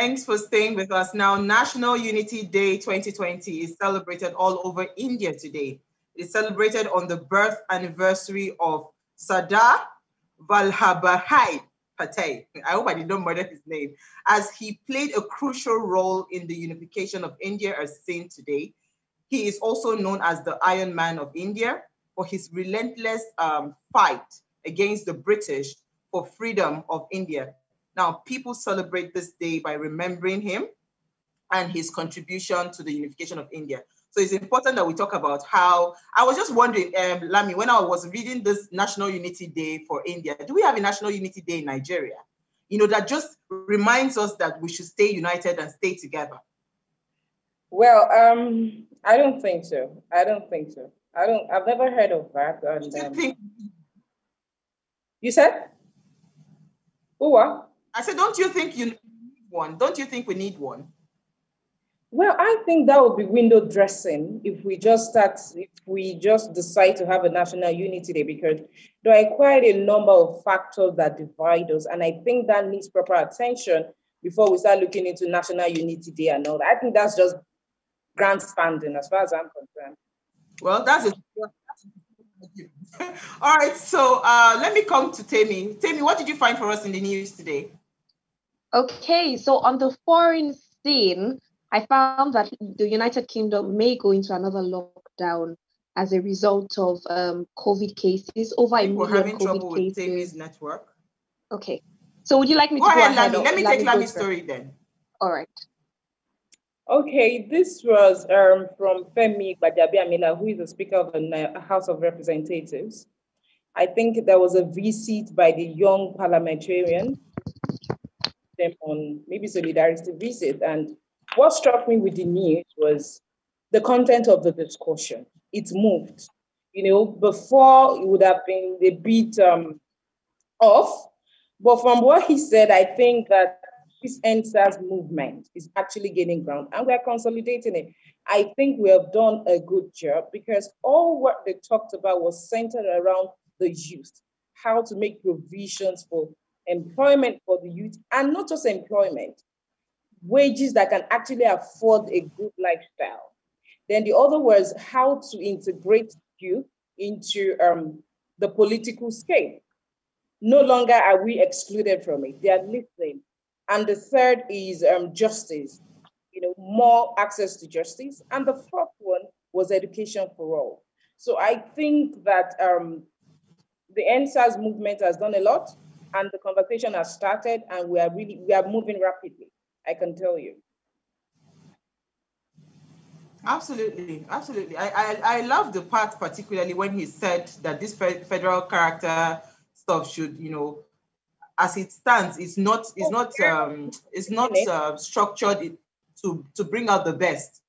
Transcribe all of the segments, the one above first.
Thanks for staying with us. Now, National Unity Day 2020 is celebrated all over India today. It's celebrated on the birth anniversary of Sardar Vallabhbhai Patel. I hope I did not murder his name, as he played a crucial role in the unification of India as seen today. He is also known as the Iron Man of India for his relentless um, fight against the British for freedom of India. Now, people celebrate this day by remembering him and his contribution to the unification of India. So it's important that we talk about how I was just wondering, um, Lami, when I was reading this National Unity Day for India, do we have a National Unity Day in Nigeria? You know, that just reminds us that we should stay united and stay together. Well, um, I don't think so. I don't think so. I don't. I've never heard of that. And, um, think- you said? What? I said, don't you think you need one? Don't you think we need one? Well, I think that would be window dressing if we just start, if we just decide to have a national unity day, because there are quite a number of factors that divide us. And I think that needs proper attention before we start looking into national unity day and all that. I think that's just grandstanding as far as I'm concerned. Well, that's it. all right, so uh, let me come to Temi. Temi, what did you find for us in the news today? Okay, so on the foreign scene, I found that the United Kingdom may go into another lockdown as a result of um, COVID cases. Over a million having COVID trouble cases. with Temi's network. Okay, so would you like me go to ahead, go ahead? Lami. Let me take Lami's story then. All right. Okay, this was um, from Femi Gbajabiamila, who is the Speaker of the House of Representatives. I think there was a visit by the young parliamentarian them on maybe solidarity visit. And what struck me with the news was the content of the discussion. It moved. You know, before it would have been a bit um, off, but from what he said, I think that this EndSARS movement is actually gaining ground and we're consolidating it. I think we have done a good job because all what they talked about was centered around the youth, how to make provisions for employment for the youth, and not just employment, wages that can actually afford a good lifestyle. Then the other was how to integrate youth into um, the political scale. No longer are we excluded from it, they are listening. And the third is um, justice, you know, more access to justice. And the fourth one was education for all. So I think that um, the EndSARS movement has done a lot and the conversation has started and we are really we are moving rapidly i can tell you. Absolutely absolutely. I i, I love the part particularly when he said that this federal character stuff should you know as it stands it's not it's not um it's not uh, structured to to bring out the best.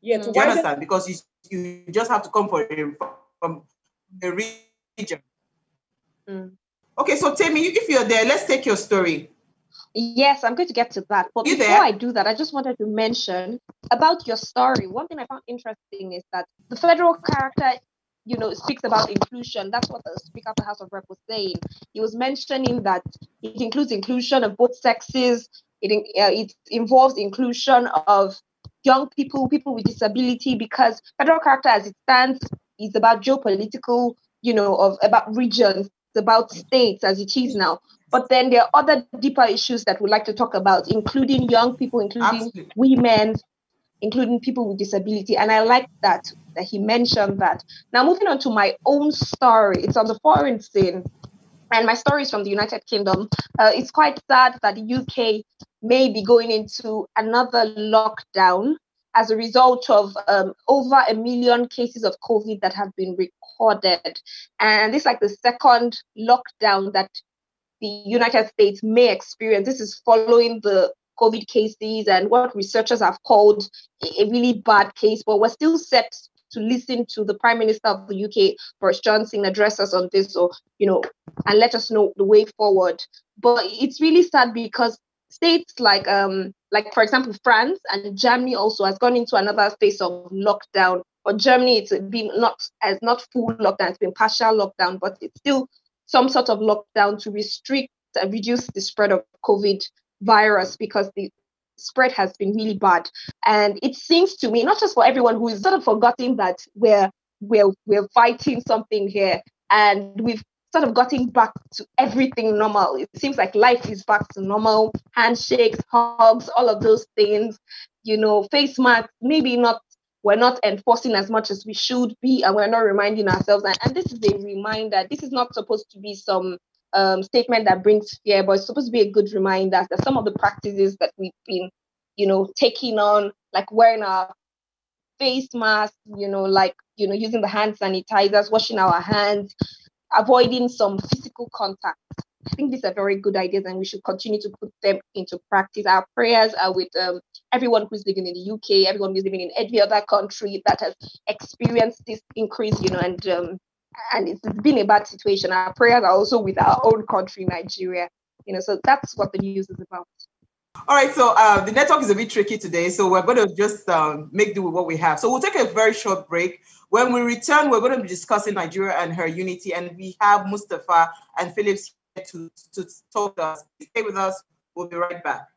Yeah to you understand? Because you, you just have to come for a, from the region. Mm. Okay, so Temi, if you're there, let's take your story. Yes, I'm going to get to that. But you before there? I do that, I just wanted to mention about your story. One thing I found interesting is that the federal character, you know, speaks about inclusion. That's what the Speaker of the House of Rep was saying. He was mentioning that it includes inclusion of both sexes. It uh, it involves inclusion of young people, people with disability, because federal character, as it stands, is about geopolitical, you know, of about regions about states as it is now. But then there are other deeper issues that we'd like to talk about, including young people, including Absolutely. women, including people with disability. And I like that that he mentioned that. Now moving on to my own story, it's on the foreign scene. And my story is from the United Kingdom. Uh, it's quite sad that the UK may be going into another lockdown as a result of um, over a million cases of COVID that have been recorded. And this is like the second lockdown that the United States may experience. This is following the COVID cases and what researchers have called a really bad case, but we're still set to listen to the Prime Minister of the UK, Boris Johnson, address us on this, or you know, and let us know the way forward. But it's really sad because states like um like for example France and Germany also has gone into another phase of lockdown. For Germany, it's been not as not full lockdown, it's been partial lockdown, but it's still some sort of lockdown to restrict and reduce the spread of COVID virus because the spread has been really bad. And it seems to me, not just for everyone who is sort of forgetting that we're we're we're fighting something here. And we've sort of getting back to everything normal. It seems like life is back to normal. Handshakes, hugs, all of those things, you know, face masks, maybe not we're not enforcing as much as we should be, and we're not reminding ourselves. And, and this is a reminder. This is not supposed to be some um, statement that brings fear, but it's supposed to be a good reminder that some of the practices that we've been, you know, taking on, like wearing our face masks, you know, like you know, using the hand sanitizers, washing our hands, avoiding some physical contact. I think these are very good ideas, and we should continue to put them into practice. Our prayers are with um, everyone who's living in the UK, everyone who's living in every other country that has experienced this increase, you know, and um, and it's been a bad situation. Our prayers are also with our own country, Nigeria. You know, so that's what the news is about. All right, so uh, the network is a bit tricky today, so we're going to just um, make do with what we have. So we'll take a very short break. When we return, we're going to be discussing Nigeria and her unity, and we have Mustafa and Phillips here to, to talk to us. Stay with us. We'll be right back.